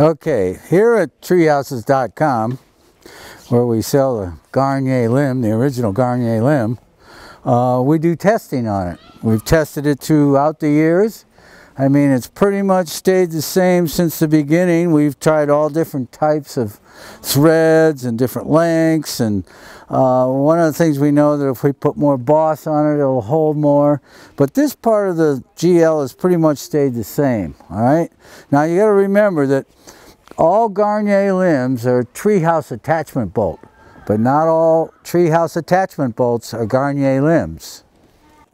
Okay, here at treehouses.com, where we sell the Garnier limb, the original Garnier limb, uh, we do testing on it. We've tested it throughout the years. I mean, it's pretty much stayed the same since the beginning. We've tried all different types of threads and different lengths. And uh, one of the things we know that if we put more boss on it, it'll hold more. But this part of the GL has pretty much stayed the same, all right? Now you gotta remember that all Garnier limbs are treehouse attachment bolt, but not all treehouse attachment bolts are Garnier limbs.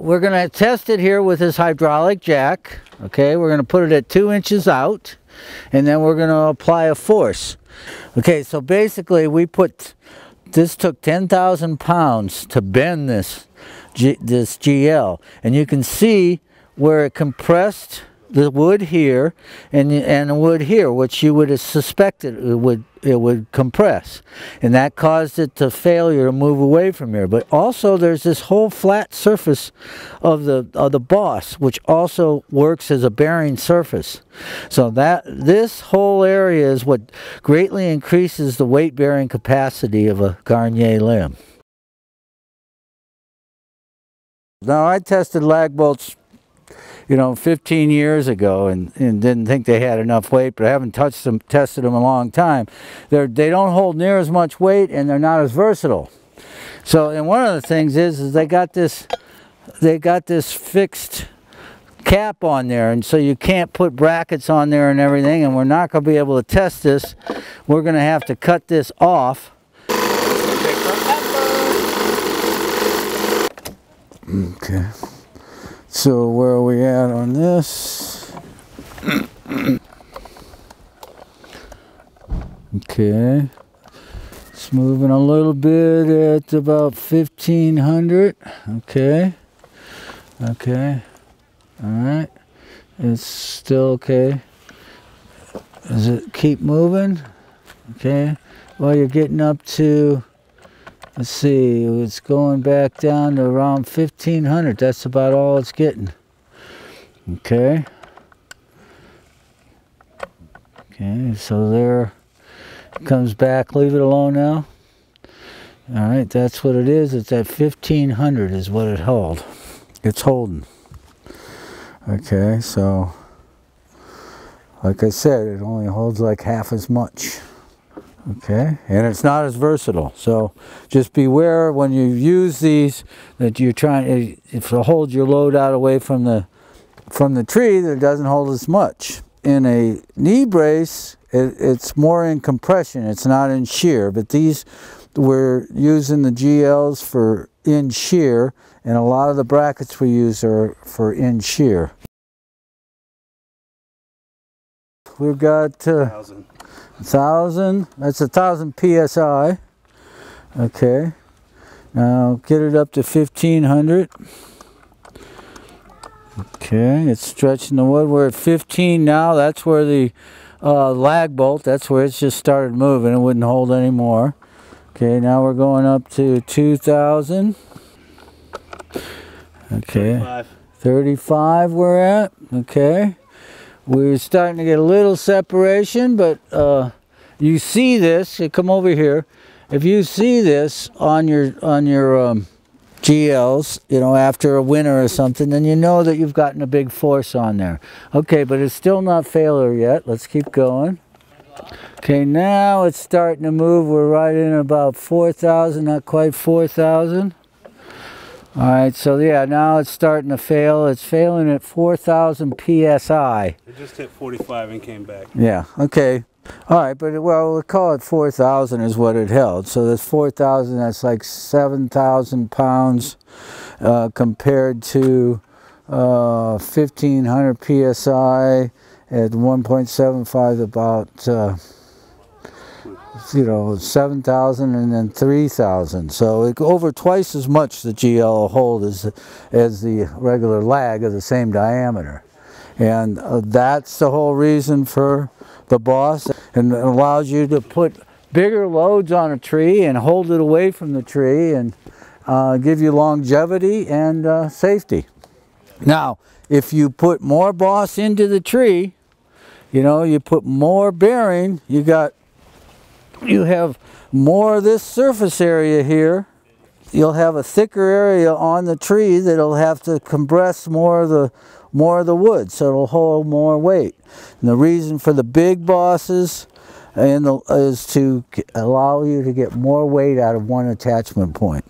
We're gonna test it here with this hydraulic jack. Okay, we're gonna put it at two inches out and then we're gonna apply a force. Okay, so basically we put, this took 10,000 pounds to bend this, G, this GL. And you can see where it compressed the wood here and and the wood here, which you would have suspected it would it would compress, and that caused it to failure to move away from here. But also, there's this whole flat surface of the of the boss, which also works as a bearing surface. So that this whole area is what greatly increases the weight bearing capacity of a Garnier limb. Now I tested lag bolts you know, 15 years ago and, and didn't think they had enough weight, but I haven't touched them, tested them a long time. They're, they don't hold near as much weight and they're not as versatile. So, and one of the things is, is they got this, they got this fixed cap on there and so you can't put brackets on there and everything and we're not going to be able to test this. We're going to have to cut this off. Okay. So where are we at on this? okay. It's moving a little bit at about 1500. Okay. Okay. All right. It's still okay. Does it keep moving? Okay. Well, you're getting up to let's see, it's going back down to around 1500. That's about all it's getting. Okay. Okay, so there comes back. Leave it alone now. All right, that's what it is. It's at 1500 is what it held. It's holding. Okay, so like I said, it only holds like half as much okay? And it's not as versatile. So just beware when you use these that you're trying it holds your load out away from the from the tree that doesn't hold as much. In a knee brace it, it's more in compression. It's not in shear. But these we're using the GLs for in shear and a lot of the brackets we use are for in shear. We've got uh, thousand. That's a thousand psi okay. Now get it up to 1500 okay it's stretching the wood. We're at 15 now. That's where the uh, lag bolt that's where it's just started moving. It wouldn't hold anymore. Okay now we're going up to 2000 okay. 35, 35 we're at. Okay we're starting to get a little separation, but uh, you see this, come over here, if you see this on your, on your um, GLs, you know, after a winter or something, then you know that you've gotten a big force on there. Okay, but it's still not failure yet. Let's keep going. Okay, now it's starting to move. We're right in about 4,000, not quite 4,000. All right, so yeah, now it's starting to fail. It's failing at 4,000 PSI. It just hit 45 and came back. Yeah, okay. All right, but well, we'll call it 4,000 is what it held. So that's 4,000, that's like 7,000 pounds uh, compared to uh, 1,500 PSI at 1.75 about uh, you know, 7,000 and then 3,000. So it, over twice as much the GL hold as, as the regular lag of the same diameter. And uh, that's the whole reason for the boss and it allows you to put bigger loads on a tree and hold it away from the tree and uh, give you longevity and uh, safety. Now, if you put more boss into the tree, You know, you put more bearing, you got, you have more of this surface area here. You'll have a thicker area on the tree that'll have to compress more of the more of the wood, so it'll hold more weight. And the reason for the big bosses and the, is to allow you to get more weight out of one attachment point.